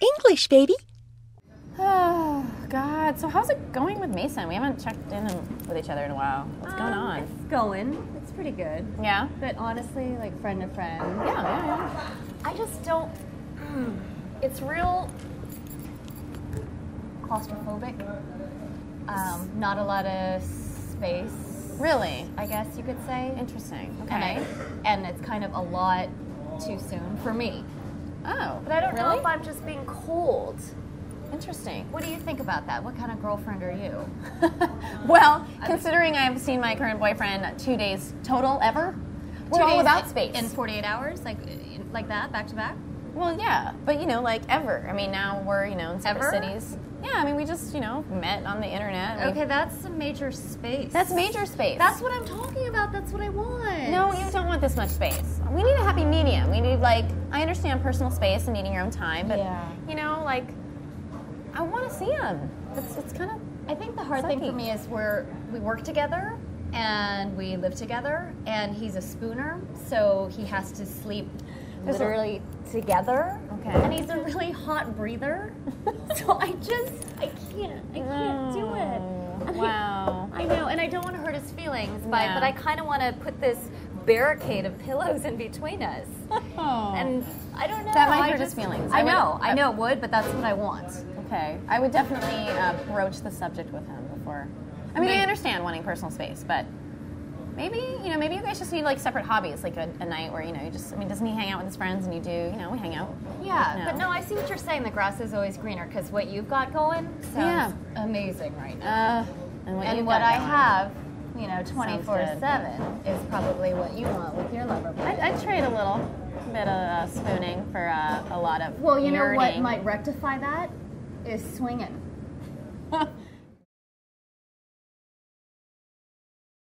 English, baby. Oh, God. So, how's it going with Mason? We haven't checked in with each other in a while. What's going Um, on? It's going. It's pretty good. Yeah? But honestly, like friend to friend. Yeah, yeah, yeah. I just don't. It's real claustrophobic. Um, not a lot of space. Really? I guess you could say. Interesting. And, I, Okay. and it's kind of a lot too soon for me. Oh, But I don't know if I'm just being cold. Interesting. What do you think about that? What kind of girlfriend are you? Well, considering I've seen my current boyfriend two days total ever, we're Two all days about space. in 48 hours, like like that, back to back. Well, yeah, but you know, like ever. I mean, now we're you know in separate Ever? cities. Yeah, I mean, we just you know met on the internet. Okay, that's a major space. that's major space. That's what I'm talking about. That's what I want. No, you don't want this much space. We need a happy medium. We need like I understand personal space and needing your own time, but Yeah. you know, like I want to see him. It's it's kind of I think the hard thing for me is we're we work together and we live together, and he's a spooner, so he has to sleep There's a- literally together. Okay. And he's a really hot breather, so I just I can't I can't do it. And I- Wow. I know, and I don't want to hurt his feelings, but Yeah. but I kind of want to put this barricade of pillows in between us. Oh. And I don't know. That might hurt his feelings. I I know, I know it would, but that's what I want. Okay, I would definitely uh, broach the subject with him before. I mean, I understand wanting personal space, but maybe you know, maybe you guys just need like separate hobbies, like a, a night where you know, you just. I mean, doesn't he hang out with his friends and you do? You know, we hang out. Yeah, You but no, I see what you're saying. The grass is always greener because what you've got going sounds amazing right now. Uh, and what, and what I have, you know, 24 7 is probably what you want with your lover. boy. I, I trade a little bit of uh, spooning for uh, a lot of. well, you know what might rectify that is swinging.